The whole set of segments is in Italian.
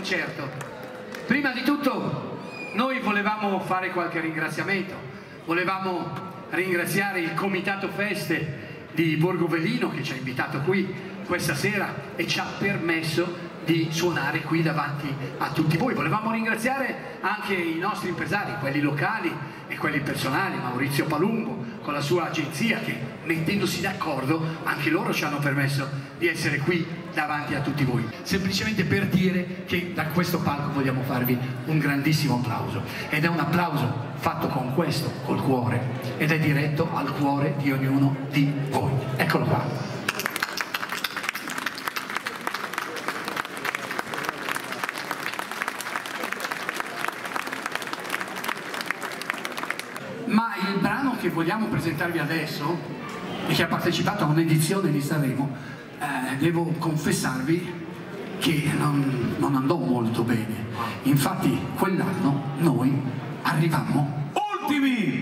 concerto. Prima di tutto noi volevamo fare qualche ringraziamento, volevamo ringraziare il Comitato Feste di Borgo Velino che ci ha invitato qui questa sera e ci ha permesso di suonare qui davanti a tutti voi. Volevamo ringraziare anche i nostri impresari, quelli locali e quelli personali, Maurizio Palumbo con la sua agenzia che mettendosi d'accordo anche loro ci hanno permesso di essere qui davanti a tutti voi. Semplicemente per dire che da questo palco vogliamo farvi un grandissimo applauso ed è un applauso fatto con questo, col cuore ed è diretto al cuore di ognuno di voi. Eccolo qua. ma il brano che vogliamo presentarvi adesso e che ha partecipato a un'edizione di Sanremo, eh, devo confessarvi che non, non andò molto bene. Infatti quell'anno noi arrivammo ultimi!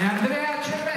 Andrea Cherry.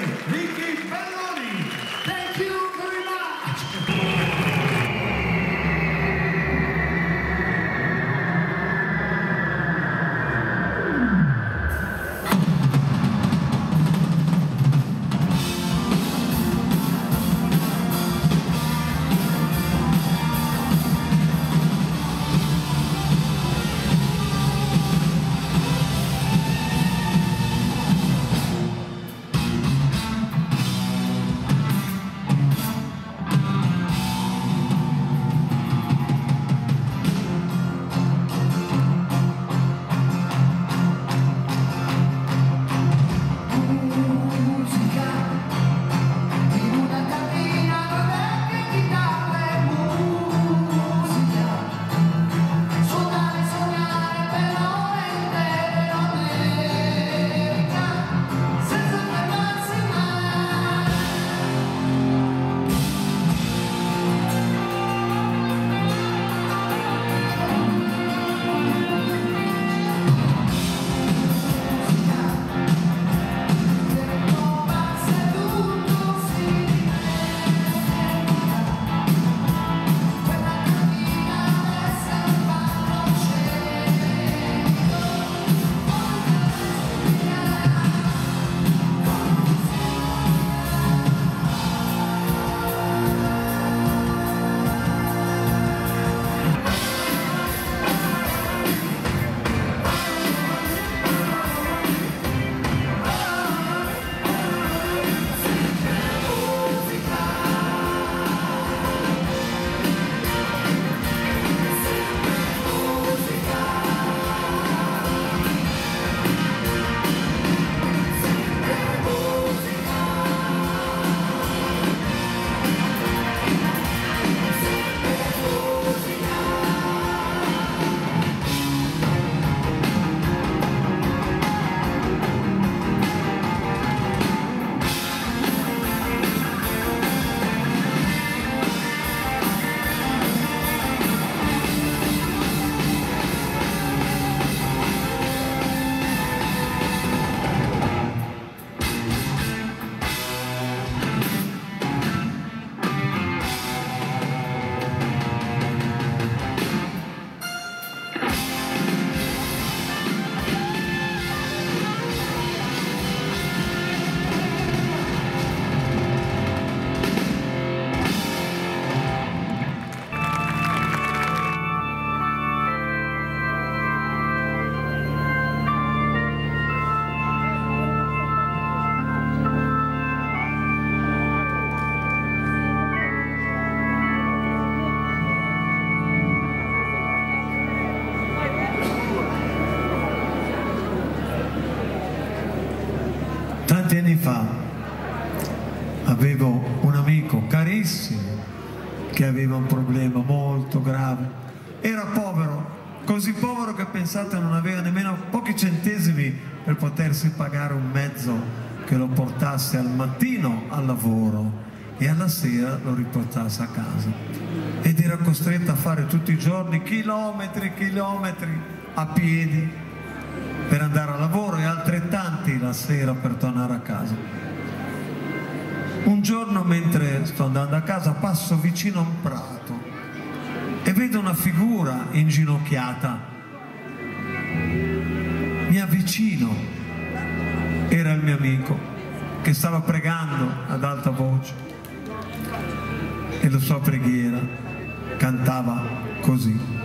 Ricky Belloni. aveva un problema molto grave. Era povero, così povero che pensate non aveva nemmeno pochi centesimi per potersi pagare un mezzo che lo portasse al mattino al lavoro e alla sera lo riportasse a casa. Ed era costretto a fare tutti i giorni chilometri e chilometri a piedi per andare al lavoro e altrettanti la sera per tornare a casa. Un giorno mentre sto andando a casa passo vicino a un prato e vedo una figura inginocchiata. Mi avvicino, era il mio amico che stava pregando ad alta voce e la sua preghiera cantava così.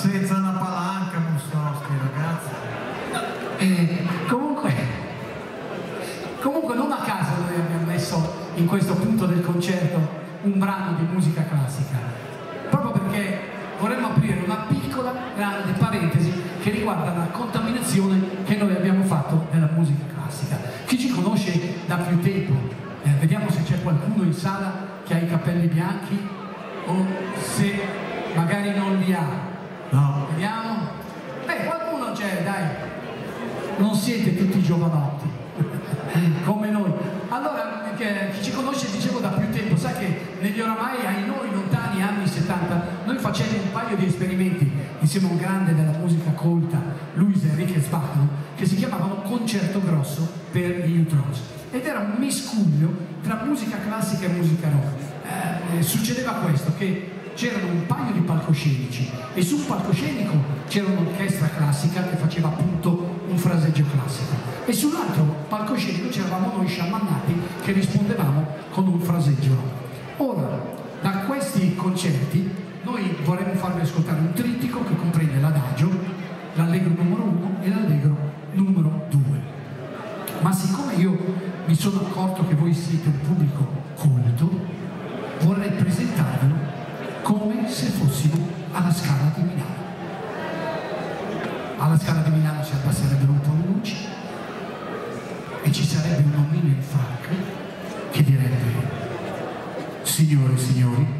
Senza una palanca, Mussowski, ragazzi. Eh, comunque, comunque non a caso noi abbiamo messo in questo punto del concerto un brano di musica classica, proprio perché vorremmo aprire una piccola, grande parentesi che riguarda la contaminazione che noi abbiamo fatto nella musica classica. Chi ci conosce da più tempo, eh, vediamo se c'è qualcuno in sala che ha i capelli bianchi o se magari non li ha. 70 noi facemmo un paio di esperimenti insieme a un grande della musica colta, Luis Enriquez Bachmann, che si chiamavano Concerto Grosso per gli Utrons. Ed era un miscuglio tra musica classica e musica rock. Eh, eh, succedeva questo, che c'erano un paio di palcoscenici e sul palcoscenico c'era un'orchestra classica che faceva appunto un fraseggio classico e sull'altro palcoscenico c'eravamo noi sciamannati che rispondevamo con un fraseggio. Ora, da questi concerti noi vorremmo farvi ascoltare un trittico che comprende l'adagio, l'allegro numero 1 e l'allegro numero 2 ma siccome io mi sono accorto che voi siete un pubblico colto, vorrei presentarvelo come se fossimo alla Scala di Milano. Alla Scala di Milano si abbasserebbero un po' le luci e ci sarebbe un omino in frac che direbbe Signore e signori,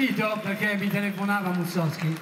capito perché mi telefonava Mussowski?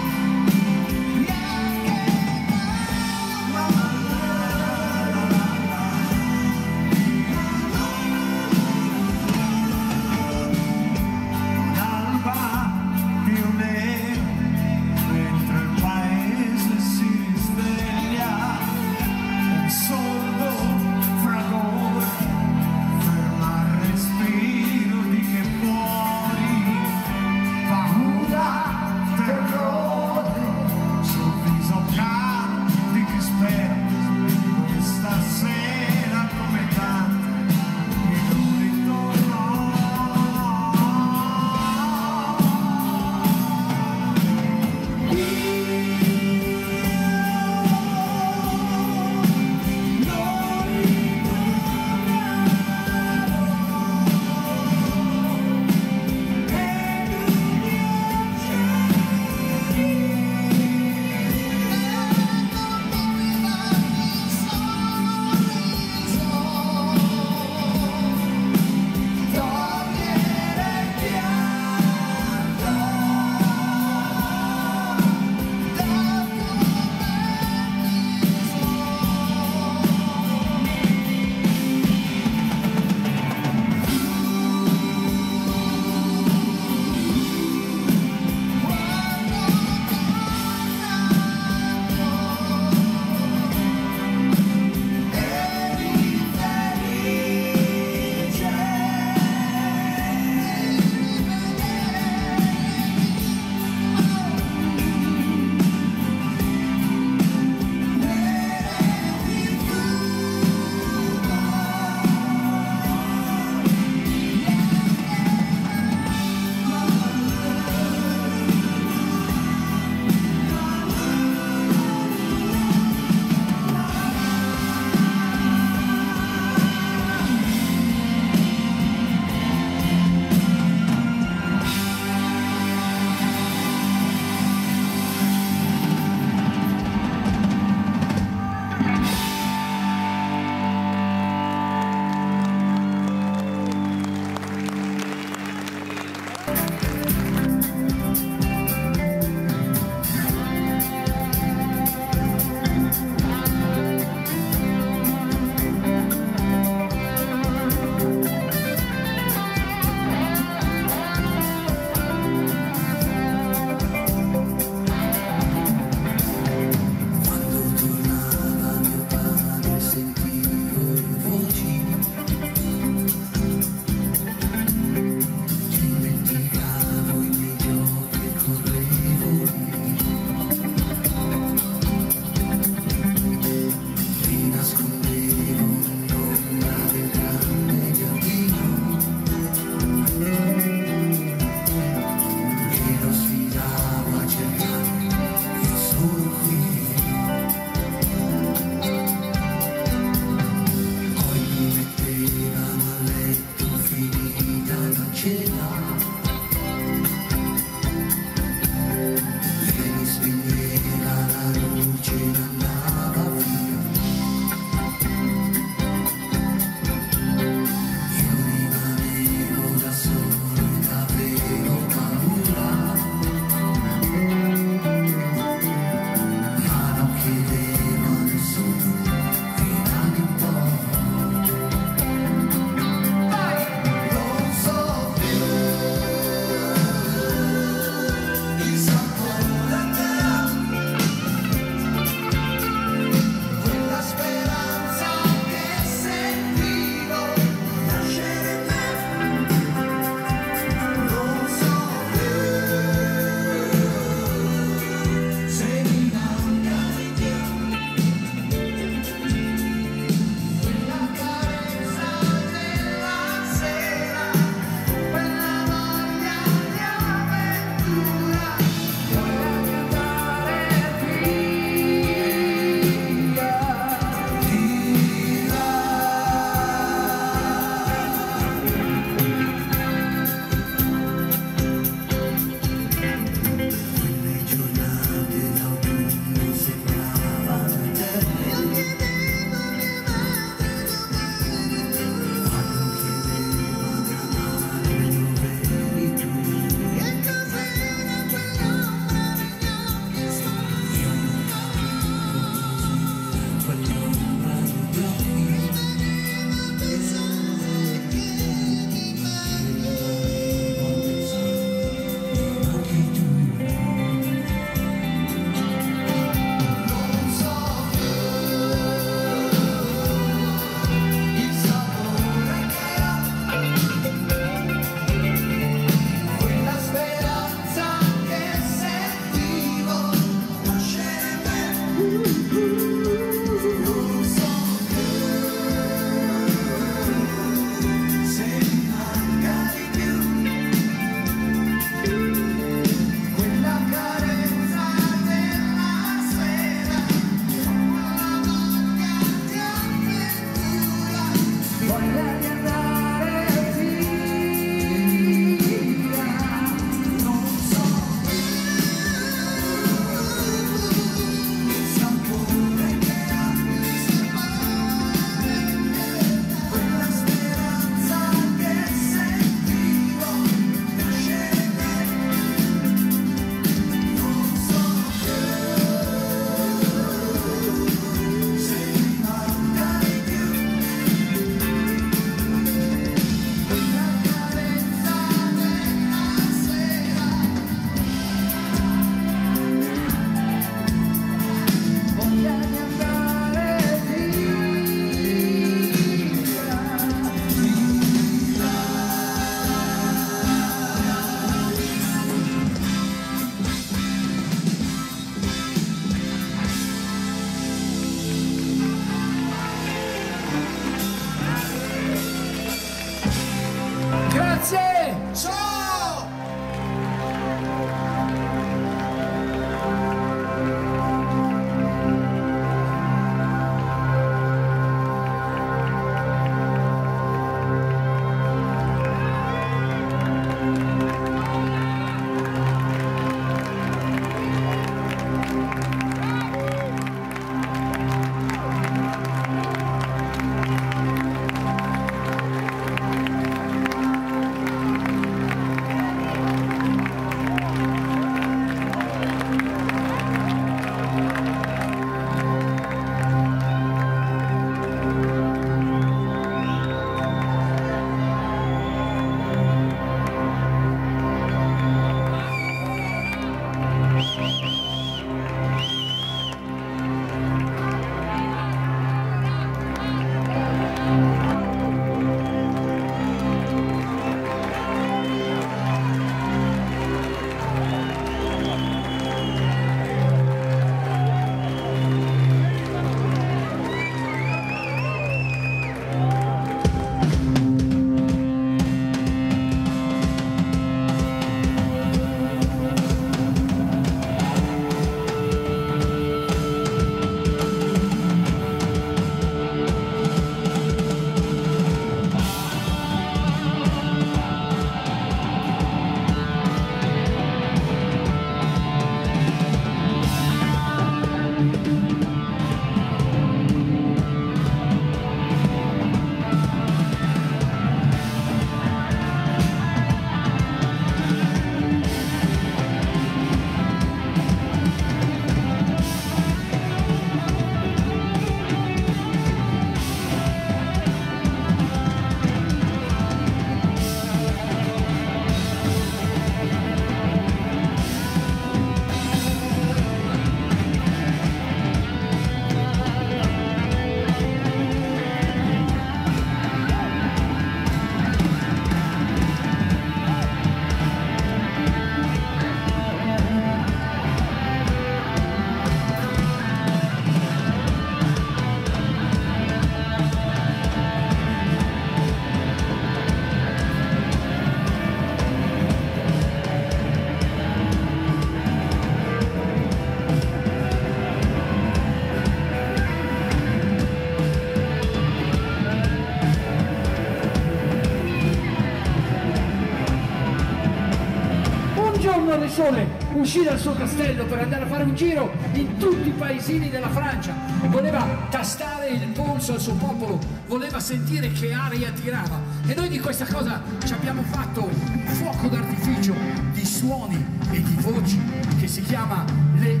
Re Sole uscì dal suo castello per andare a fare un giro in tutti i paesini della Francia e voleva tastare il polso al suo popolo, voleva sentire che aria tirava. E noi di questa cosa ci abbiamo fatto un fuoco d'artificio di suoni e di voci che si chiama Le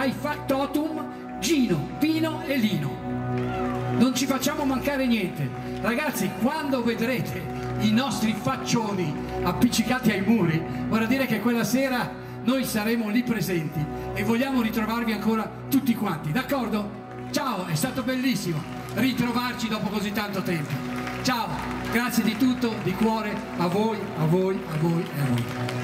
ai factotum Gino, Pino e Lino. Non ci facciamo mancare niente. Ragazzi, quando vedrete i nostri faccioni appiccicati ai muri, vorrà dire che quella sera noi saremo lì presenti e vogliamo ritrovarvi ancora tutti quanti, d'accordo? Ciao, è stato bellissimo ritrovarci dopo così tanto tempo. Ciao, grazie di tutto, di cuore, a voi, a voi, a voi e a voi.